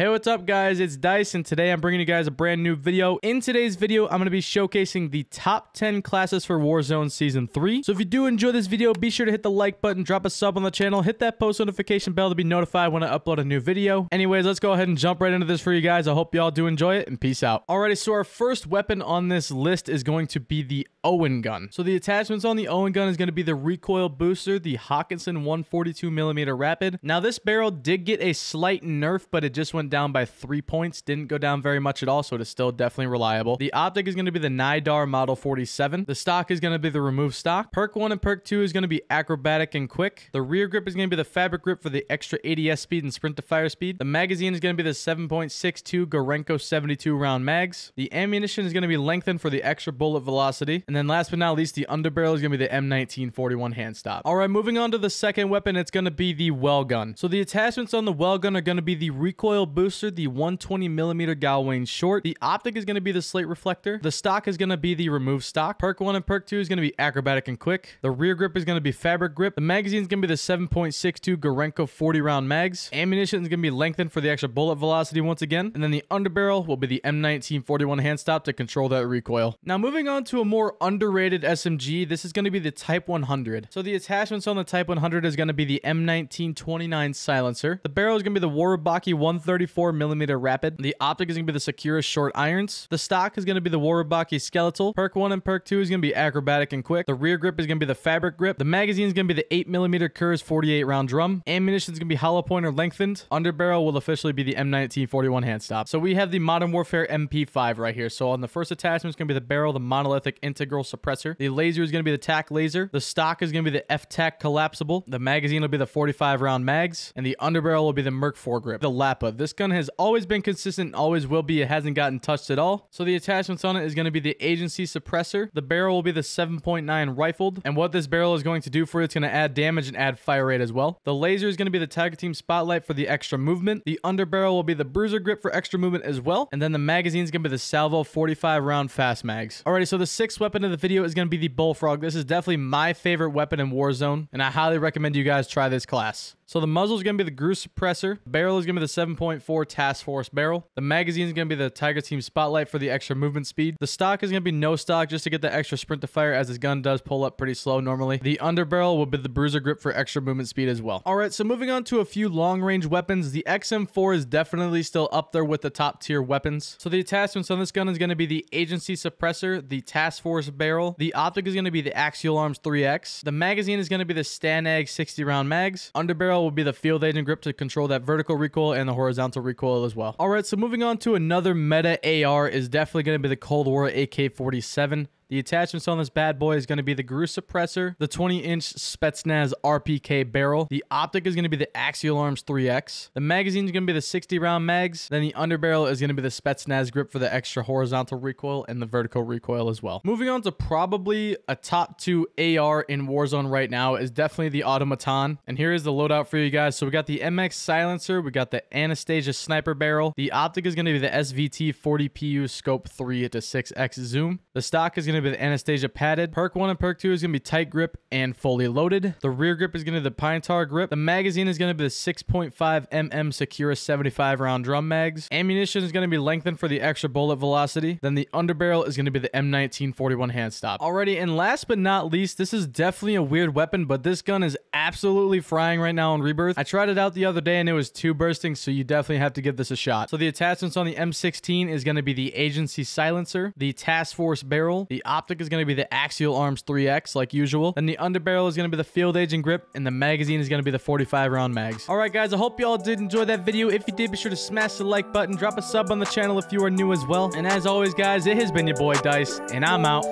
Hey, what's up guys? It's Dyce and today I'm bringing you guys a brand new video. In today's video, I'm going to be showcasing the top 10 classes for Warzone Season 3. So if you do enjoy this video, be sure to hit the like button, drop a sub on the channel, hit that post notification bell to be notified when I upload a new video. Anyways, let's go ahead and jump right into this for you guys. I hope y'all do enjoy it and peace out. Alrighty, so our first weapon on this list is going to be the Owen gun. So the attachments on the Owen gun is going to be the recoil booster, the Hawkinson 142mm Rapid. Now this barrel did get a slight nerf, but it just went down by three points. Didn't go down very much at all, so it is still definitely reliable. The optic is going to be the Nydar Model 47. The stock is going to be the remove stock. Perk 1 and Perk 2 is going to be acrobatic and quick. The rear grip is going to be the fabric grip for the extra ADS speed and sprint to fire speed. The magazine is going to be the 7.62 Gorenko 72 round mags. The ammunition is going to be lengthened for the extra bullet velocity. And then last but not least, the underbarrel is going to be the M1941 hand stop. All right, moving on to the second weapon, it's going to be the Welgun. So the attachments on the Welgun are going to be the recoil booster, the 120 millimeter Galwane short. The optic is going to be the slate reflector. The stock is going to be the remove stock. Perk 1 and Perk 2 is going to be acrobatic and quick. The rear grip is going to be fabric grip. The magazine is going to be the 7.62 Gorenko 40 round mags. Ammunition is going to be lengthened for the extra bullet velocity once again. And then the underbarrel will be the M1941 hand stop to control that recoil. Now moving on to a more underrated SMG, this is going to be the Type 100. So the attachments on the Type 100 is going to be the M1929 silencer. The barrel is going to be the Warabaki 134 millimeter rapid. The optic is going to be the Securus short irons. The stock is going to be the Warabaki skeletal. Perk 1 and Perk 2 is going to be acrobatic and quick. The rear grip is going to be the fabric grip. The magazine is going to be the 8 millimeter Kurz 48 round drum. Ammunition is going to be hollow point or lengthened. Underbarrel will officially be the M1941 hand stop. So we have the Modern Warfare MP5 right here. So on the first attachment is going to be the barrel, the monolithic integral suppressor. The laser is going to be the TAC laser. The stock is going to be the F-TAC collapsible. The magazine will be the 45 round mags. And the underbarrel will be the Merc foregrip. The Lapa. This gun has always been consistent, always will be. It hasn't gotten touched at all. So the attachments on it is going to be the agency suppressor. The barrel will be the 7.9 rifled. And what this barrel is going to do for it, it's going to add damage and add fire rate as well. The laser is going to be the Tiger Team Spotlight for the extra movement. The underbarrel will be the bruiser grip for extra movement as well. And then the magazine is going to be the Salvo 45 round fast mags. Alrighty, so the sixth weapon of the video is going to be the Bullfrog. This is definitely my favorite weapon in Warzone, and I highly recommend you guys try this class. So the muzzle is going to be the Gruus suppressor. Barrel is going to be the 7.4 Task Force barrel. The magazine is going to be the Tiger Team Spotlight for the extra movement speed. The stock is going to be no stock just to get the extra sprint to fire as this gun does pull up pretty slow normally. The underbarrel will be the bruiser grip for extra movement speed as well. All right, so moving on to a few long range weapons. The XM4 is definitely still up there with the top tier weapons. So the attachments on this gun is going to be the agency suppressor, the Task Force barrel. The optic is going to be the Axial Arms 3X. The magazine is going to be the Stanag 60 round mags. Underbarrel will be the field agent grip to control that vertical recoil and the horizontal recoil as well. All right, so moving on to another meta AR is definitely going to be the Cold War AK-47. The attachments on this bad boy is going to be the Gruus suppressor, the 20-inch Spetsnaz RPK barrel. The optic is going to be the Axial Arms 3X. The magazine is going to be the 60-round mags. Then the underbarrel is going to be the Spetsnaz grip for the extra horizontal recoil and the vertical recoil as well. Moving on to probably a top two AR in Warzone right now is definitely the Automaton. And here is the loadout for you guys. So we got the MX silencer, we got the Anastasia sniper barrel. The optic is going to be the SVT 40PU scope 3 to 6x zoom. The stock is going to be the Anastasia padded. Perk 1 and Perk 2 is going to be tight grip and fully loaded. The rear grip is going to be the Pine Tar grip. The magazine is going to be the 6.5 mm Sakura 75 round drum mags. Ammunition is going to be lengthened for the extra bullet velocity. Then the underbarrel is going to be the M1941 hand stop. Alrighty, and last but not least, this is definitely a weird weapon, but this gun is absolutely frying right now on Rebirth. I tried it out the other day and it was two bursting, so you definitely have to give this a shot. So the attachments on the M16 is going to be the agency silencer, the task force barrel, the optic is going to be the axial arms 3x like usual, and the underbarrel is going to be the field agent grip, and the magazine is going to be the 45 round mags. All right, guys, I hope y'all did enjoy that video. If you did, be sure to smash the like button, drop a sub on the channel if you are new as well. And as always, guys, it has been your boy Dyce, and I'm out.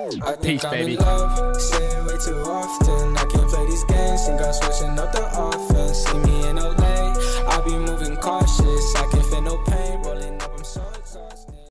Peace, baby.